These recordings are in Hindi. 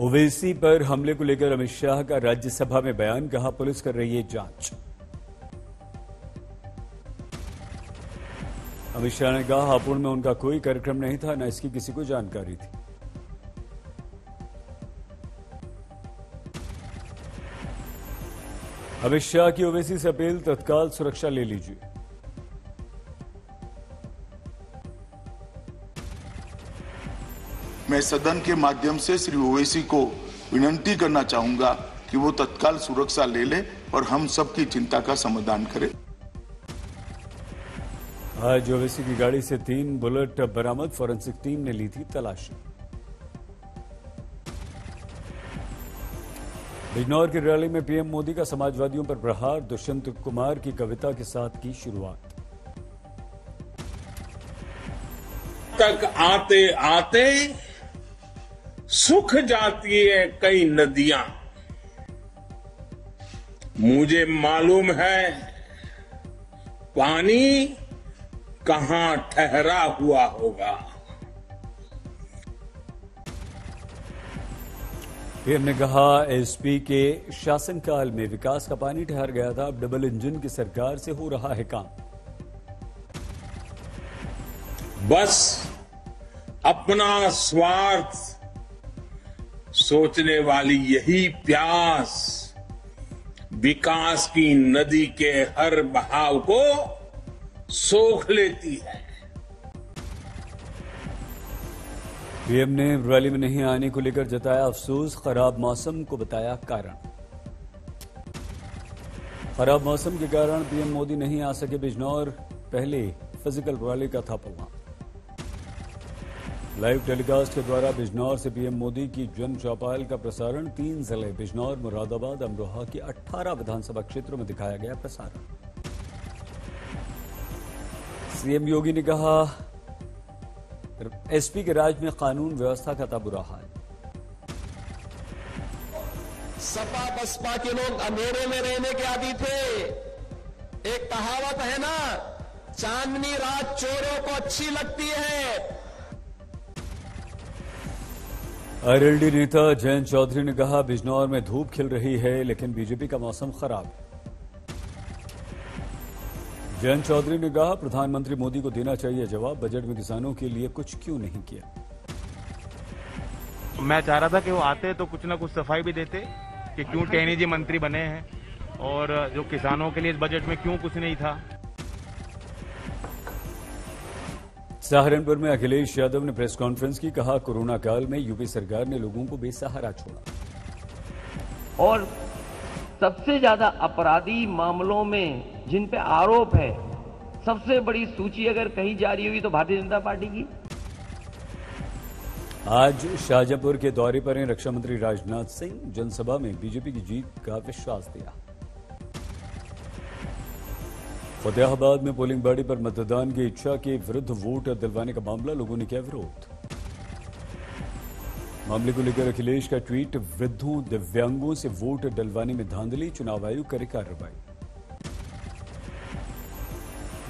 ओवैसी पर हमले को लेकर अमित शाह का राज्यसभा में बयान, कहा पुलिस कर रही है जाँच। अमित शाह ने कहा, हापुड़ में उनका कोई कार्यक्रम नहीं था, न इसकी किसी को जानकारी थी। अमित शाह की ओवैसी से अपील, तत्काल सुरक्षा ले लीजिए। मैं सदन के माध्यम से श्री ओवैसी को विनंती करना चाहूँगा कि वो तत्काल सुरक्षा ले ले और हम सबकी चिंता का समाधान करें। आज ओवैसी की गाड़ी से तीन बुलेट बरामद फॉरेंसिक टीम ने ली थी तलाशी। बिजनौर की रैली में पीएम मोदी का समाजवादियों पर प्रहार दुष्यंत कुमार की कविता के साथ की शुरुआत। तक आते आते सुख जाती है कई नदियाँ। मुझे मालूम है पानी कहाँ ठहरा हुआ होगा। पीएम ने कहा एसपी के शासनकाल में विकास का पानी ठहर गया था अब डबल इंजन की सरकार से हो रहा है काम। बस अपना स्वार्थ सोचने वाली यही प्यास विकास की नदी के हर बहाव को सोख लेती है। पीएम ने रैली में नहीं आने को लेकर जताया अफसोस, खराब मौसम को बताया कारण। खराब मौसम के कारण पीएम मोदी नहीं आ सके बिजनौर, पहले फ़िज़िकल रैली का था प्रोग्राम लाइव टेलीकास्ट के द्वारा बिजनौर से पीएम मोदी की जन चौपाल का प्रसारण, तीन ज़िले, बिजनौर, मुरादाबाद, अमरोहा की 18 विधानसभा क्षेत्रों में दिखाया गया प्रसारण। सीएम योगी ने कहा, एसपी के राज में कानून व्यवस्था का था बुरा हाल। सपा बसपा के लोग अंधेरे में रहने के आदि थे। एक कहावत है ना, चांदनी रात चोरों को अच्छी लगती है आरएलडी नेता जयंत चौधरी ने कहा, बिजनौर में धूप खिल रही है, लेकिन बीजेपी का मौसम खराब। जयंत चौधरी ने कहा, प्रधानमंत्री मोदी को देना चाहिए जवाब, बजट में किसानों के लिए कुछ क्यों नहीं किया? मैं चाह रहा था कि वो आते तो कुछ ना कुछ सफ़ाई भी देते, कि क्यों टेनी जी मंत्री बने हैं, और जो किसानों के लिए इस बजट में क्यों कुछ नहीं था। सहारनपुर में अखिलेश यादव ने प्रेस कॉन्फ्रेंस की कहा कोरोना काल में यूपी सरकार ने लोगों को बेसहारा छोड़ा। और सबसे ज़्यादा अपराधी मामलों में जिन पे आरोप है सबसे बड़ी सूची अगर कहीं जा रही होगी तो भारतीय जनता पार्टी की। आज शाहजहांपुर के दौरे पर हैं रक्षा मंत्री राजनाथ सिंह। जनसभा में बीजेपी की जीत का विश्वास दिया। फतेहाबाद में पोलिंग बॉडी पर मतदान की इच्छा के विरुद्ध वोट दिलवाने का मामला, लोगों ने किया विरोध। मामले को लेकर अखिलेश का ट्वीट, वृद्धों, दिव्यांगों से वोट डलवाने में धांधली, चुनाव आयोग करे कार्रवाई।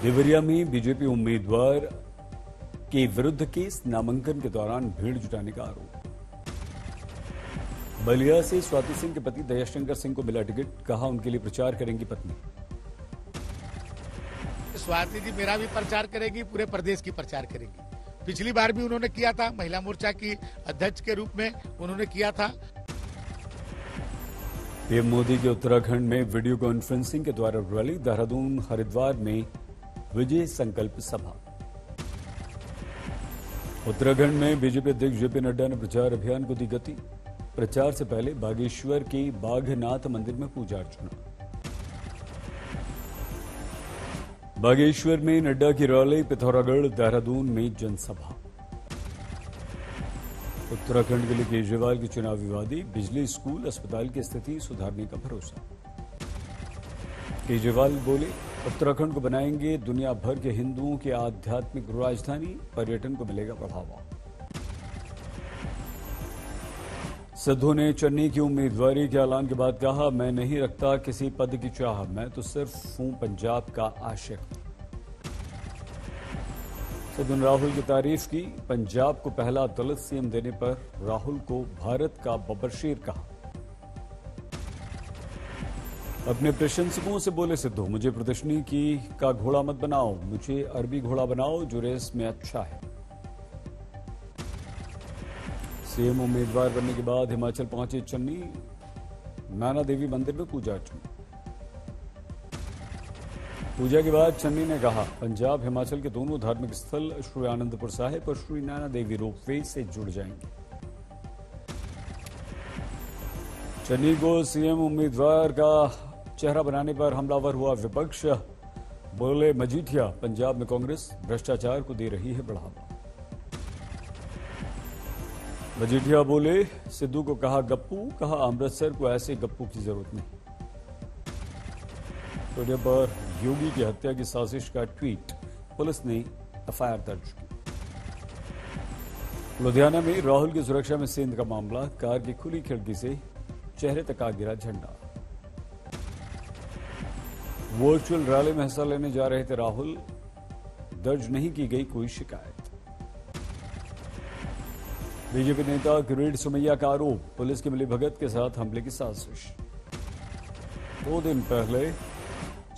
देवरिया में बीजेपी उम्मीदवार के विरुद्ध केस नामांकन के दौरान भीड़ जुटाने का आरोप। बलिया से स्वाति सिंह के पति दयाशंकर सिंह को मिला टिकट, कहा उनके लिए प्रचार करेंगी पत्नी। स्वाति जी मेरा भी प्रचार करेगी, पूरे प्रदेश की प्रचार करेगी। पिछली बार भी उन्होंने किया था, महिला मोर्चा की अध्यक्ष के रूप में उन्होंने किया था। पीएम मोदी के उत्तराखंड में वीडियो कॉन्फ्रेंसिंग के द्वारा रैली, देहरादून, हरिद्वार में विजय संकल्प सभा। उत्तराखंड में बीजेपी अध्यक्ष जेपी नड्डा ने प्रचार अभियान को दी गति। प्रचार से पहले बागेश्वर के बाघनाथ मंदिर में पूजा अर्चना। बागेश्वर में नड्डा की रैली, पिथौरागढ़, देहरादून में जनसभा। उत्तराखंड के लिए केजरीवाल की चुनावी वादी बिजली, स्कूल, अस्पताल की स्थिति सुधारने का भरोसा। केजरीवाल बोले, उत्तराखंड को बनाएँगे दुनिया भर के हिंदुओं की आध्यात्मिक राजधानी, पर्यटन को मिलेगा बढ़ावा। सिद्धू ने चन्नी की उम्मीदवारी के ऐलान के बाद कहा, मैं नहीं रखता किसी पद की चाह। मैं तो सिर्फ़ हूँ पंजाब का आशिक। सिद्धू ने राहुल की तारीफ़ की। पंजाब को पहला दलित सीएम देने पर राहुल को भारत का बबरशीर कहा। अपने प्रशंसकों से बोले सिद्धू, मुझे प्रदर्शनी की का घोड़ा मत बनाओ। मुझे अरबी घोड़ा बनाओ, जो रेस में अच्छा है। सीएम उम्मीदवार बनने के बाद हिमाचल पहुँचे चन्नी। नाना देवी मंदिर में पूजा अर्चना। पूजा के बाद चन्नी ने कहा, पंजाब, हिमाचल के दोनों धार्मिक स्थल, श्री आनंदपुर साहिब और श्री नाना देवी रोपवे से जुड़ जाएँगे। चन्नी को सीएम उम्मीदवार का चेहरा बनाने पर हमलावर हुआ विपक्ष। बोले, मजीठिया, पंजाब में कांग्रेस भ्रष्टाचार को दे रही है बढ़ावा। मजीठिया बोले, सिद्धू को कहा गप्पू, कहा अमृतसर को ऐसे गप्पू की ज़रूरत नहीं। ट्विटर पर योगी की हत्या की साजिश का ट्वीट, पुलिस ने एफआईआर दर्ज की। लुधियाना में राहुल की सुरक्षा में सेंध का मामला, कार की खुली खिड़की से चेहरे तक आ गिरा झंडा। वर्चुअल रैली में हिस्सा लेने जा रहे थे राहुल। दर्ज नहीं की गई कोई शिकायत। बीजेपी नेता किरीट सुमैया का आरोप, पुलिस की मिलीभगत के साथ हमले की साजिश। दो दिन पहले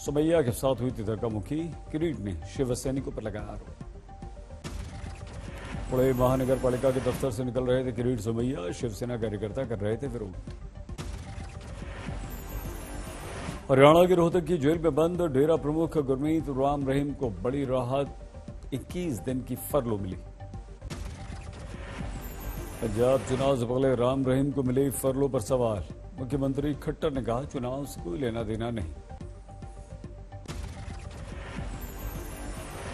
सुमैया के साथ हुई थी धक्कामुक्की किरीट ने शिव सैनिकों पर लगाया आरोप। पुणे महानगर पालिका के दफ्तर से निकल रहे थे किरीट सुमैया शिवसेना कार्यकर्ता कर रहे थे विरोध। हरियाणा के रोहतक की जेल में बंद, डेरा प्रमुख गुरमीत राम रहीम को बड़ी राहत 21 दिन की फरलो मिली। पंजाब चुनाव से पहले राम रहीम को मिले फरलो पर सवाल। मुख्यमंत्री खट्टर ने कहा, चुनाव से कोई लेना देना नहीं।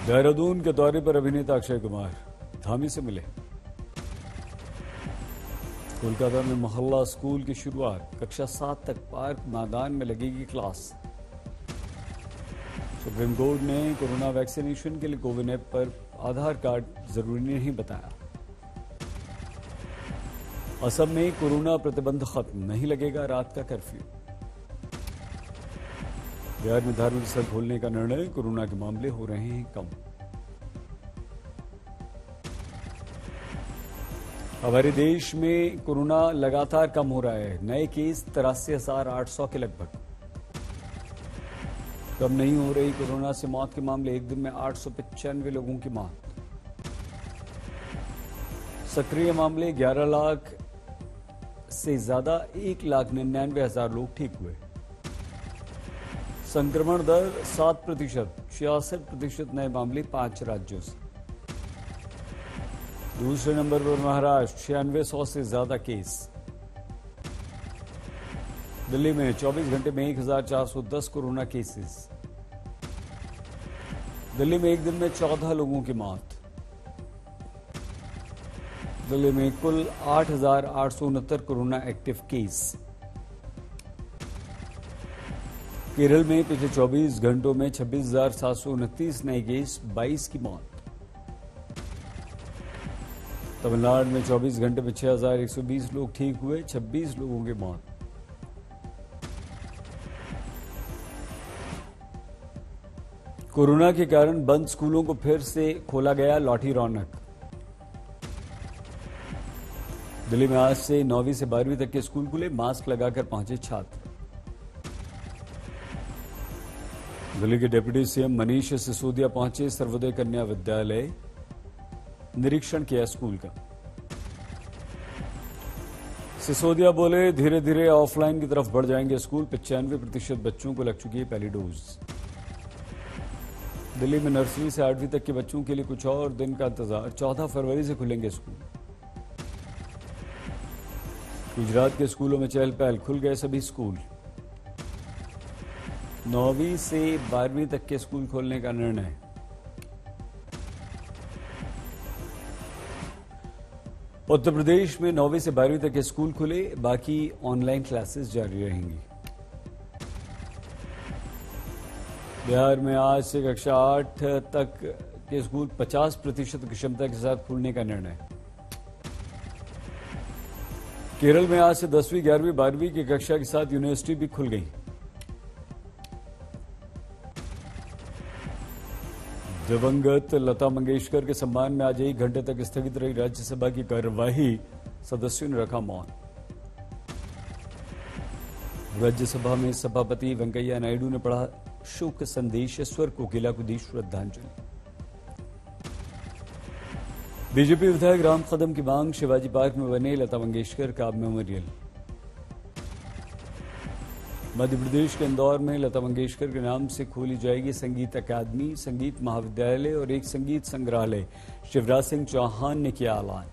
देहरादून के दौरे पर अभिनेता अक्षय कुमार धामी से मिले। कोलकाता में मोहल्ला स्कूल की शुरुआत, कक्षा सात तक पार्क मैदान में लगेगी क्लास। सुप्रीम कोर्ट ने कोरोना वैक्सीनेशन के लिए कोविन ऐप पर आधार कार्ड ज़रूरी नहीं बताया। असम में कोरोना प्रतिबंध खत्म। नहीं लगेगा रात का कर्फ्यू। बिहार में धार्मिक स्थल खोलने का निर्णय, कोरोना के मामले हो रहे हैं कम। हमारे देश में कोरोना लगातार कम हो रहा है। नए केस तिरासी हज़ार आठ सौ के लगभग। कम नहीं हो रही कोरोना से मौत के मामले। एक दिन में आठ सौ पचानवे लोगों की मौत। सक्रिय मामले ग्यारह लाख से ज़्यादा एक लाख निन्यानवे हज़ार लोग ठीक हुए। संक्रमण दर सात प्रतिशत, छियासठ प्रतिशत नए मामले पाँच राज्यों से। दूसरे नंबर पर महाराष्ट्र, छियानवे सौ से ज़्यादा केस। दिल्ली में 24 घंटे में 1410 कोरोना केसेस। दिल्ली में एक दिन में 14 लोगों की मौत। दिल्ली में कुल आठ हज़ार आठ सौ उनहत्तर कोरोना एक्टिव केस। केरल में पिछले 24 घंटों में छब्बीस हज़ार सात सौ उनतीस नए केस 22 की मौत। तमिलनाडु में 24 घंटे में 6,120 लोग ठीक हुए 26 लोगों की मौत। कोरोना के कारण बंद स्कूलों को फिर से खोला गया लौटी रौनक। दिल्ली में आज से नौवीं से बारहवीं तक के स्कूल खुले, मास्क लगाकर पहुँचे छात्र। दिल्ली के डिप्टी सीएम मनीष सिसोदिया पहुँचे सर्वोदय कन्या विद्यालय निरीक्षण किया स्कूल का। सिसोदिया बोले धीरे धीरे ऑफलाइन की तरफ़ बढ़ जाएँगे स्कूल, पचानवे प्रतिशत बच्चों को लग चुकी है पहली डोज। दिल्ली में नर्सरी से आठवीं तक के बच्चों के लिए कुछ और दिन का इंतज़ार, चौदह फरवरी से खुलेंगे स्कूल। गुजरात के स्कूलों में चहल पहल खुल गए सभी स्कूल। नौवीं से बारहवीं तक के स्कूल खोलने का निर्णय। उत्तर प्रदेश में नौवीं से बारहवीं तक के स्कूल खुले, बाकी ऑनलाइन क्लासेस जारी रहेंगी। बिहार में आज से कक्षा आठ तक के स्कूल 50 प्रतिशत क्षमता के साथ खुलने का निर्णय। केरल में आज से दसवीं, ग्यारहवीं, बारहवीं की कक्षा के साथ यूनिवर्सिटी भी खुल गई। दिवंगत लता मंगेशकर के सम्मान में आज एक घंटे तक स्थगित रही राज्यसभा की कार्यवाही। सदस्यों ने रखा मौन। राज्यसभा में सभापति वेंकैया नायडू ने पढ़ा शोक संदेश, स्वर कोकिला को दी श्रद्धांजलि। बीजेपी विधायक राम कदम की मांग शिवाजी पार्क में बने लता मंगेशकर का मेमोरियल। मध्य प्रदेश के इंदौर में लता मंगेशकर के नाम से खोली जाएगी संगीत अकादमी, संगीत महाविद्यालय और एक संगीत संग्रहालय। शिवराज सिंह चौहान ने किया ऐलान।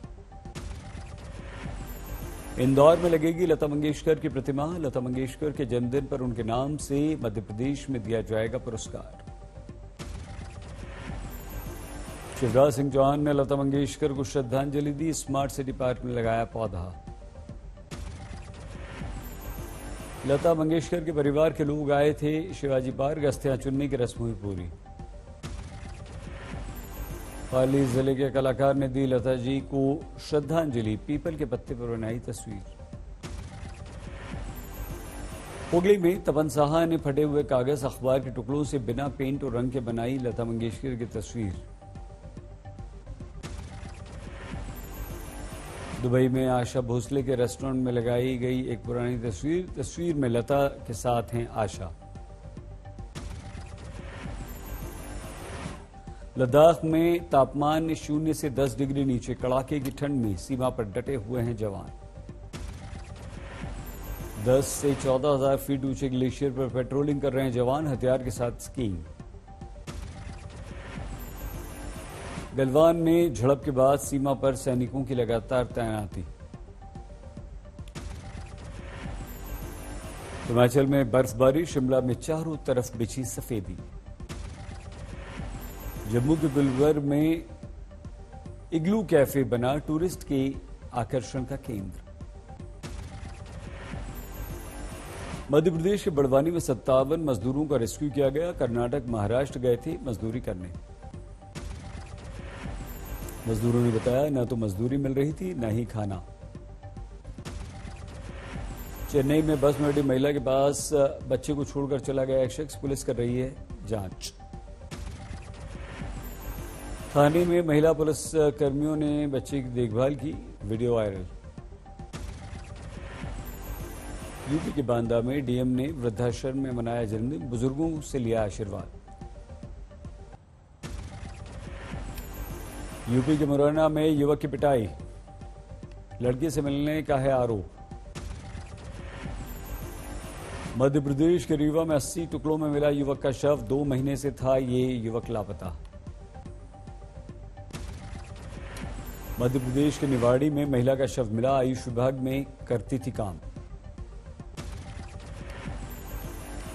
इंदौर में लगेगी लता मंगेशकर की प्रतिमा। लता मंगेशकर के जन्मदिन पर उनके नाम से मध्य प्रदेश में दिया जाएगा पुरस्कार। शिवराज सिंह चौहान ने लता मंगेशकर को श्रद्धांजलि दी, स्मार्ट सिटी पार्क में लगाया पौधा। लता मंगेशकर के परिवार के लोग आए थे, शिवाजी पार्क, अस्थियाँ चुनने की रस्म हुई पूरी। पाली ज़िले के कलाकार ने दी लता जी को श्रद्धांजलि, पीपल के पत्ते पर बनाई तस्वीर। हुगली में तपन साहा ने फटे हुए कागज़ अखबार के टुकड़ों से बिना पेंट और रंग के बनाई लता मंगेशकर की तस्वीर। दुबई में आशा भोसले के रेस्टोरेंट में लगाई गई एक पुरानी तस्वीर। तस्वीर में लता के साथ हैं आशा। लद्दाख में तापमान शून्य से 10 डिग्री नीचे, कड़ाके की ठंड में सीमा पर डटे हुए हैं जवान। 10 से 14 हज़ार फीट ऊँचे ग्लेशियर पर पेट्रोलिंग कर रहे हैं जवान, हथियार के साथ स्कीइंग। गलवान में झड़प के बाद सीमा पर सैनिकों की लगातार तैनाती। हिमाचल में बर्फबारी, शिमला में चारों तरफ़ बिछी सफेदी। जम्मू के गुलवर में इग्लू कैफ़े बना टूरिस्ट के आकर्षण का केंद्र। मध्य प्रदेश के बड़वानी में सत्तावन मजदूरों का रेस्क्यू किया गया। कर्नाटक, महाराष्ट्र गए थे मजदूरी करने। मजदूरों ने बताया, न तो मजदूरी मिल रही थी, न ही खाना। चेन्नई में बस में महिला के पास बच्चे को छोड़कर चला गया एक शख्स पुलिस कर रही है जाँच। थाने में महिला पुलिस कर्मियों ने बच्चे की देखभाल की, वीडियो वायरल। यूपी के बांदा में डीएम ने वृद्धाश्रम में मनाया जन्मदिन, बुज़ुर्गों से लिया आशीर्वाद। यूपी के मुरैना में युवक की पिटाई। लड़की से मिलने का है आरोप। मध्य प्रदेश के रीवा में 80 टुकड़ों में मिला युवक का शव। दो महीने से था ये युवक लापता। मध्य प्रदेश के निवाड़ी में महिला का शव मिला। आयुष विभाग में करती थी काम।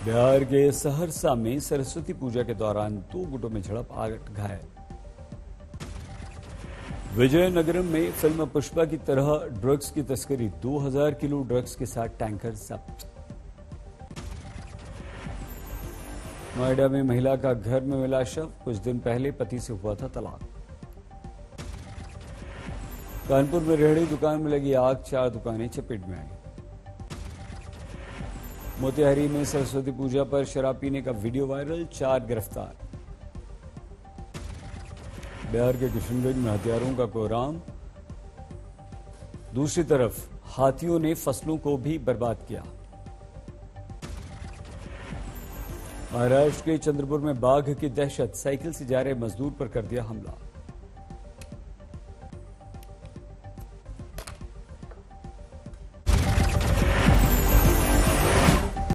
बिहार के सहरसा में सरस्वती पूजा के दौरान दो गुटों में झड़प आठ घायल। विजयनगरम में फ़िल्म पुष्पा की तरह ड्रग्स की तस्करी 2000 किलो ड्रग्स के साथ टैंकर जब्त। नोएडा में महिला का घर में मिला शव। कुछ दिन पहले पति से हुआ था तलाक। कानपुर में रेहड़ी दुकान में लगी आग, चार दुकानें चपेट में आई। मोतिहारी में सरस्वती पूजा पर शराब पीने का वीडियो वायरल, चार गिरफ़्तार। बिहार के किशनगंज में हथियारों का कोहराम। दूसरी तरफ़, हाथियों ने फ़सलों को भी बर्बाद किया। महाराष्ट्र के चंद्रपुर में बाघ की दहशत, साइकिल से जा रहे मजदूर पर कर दिया हमला।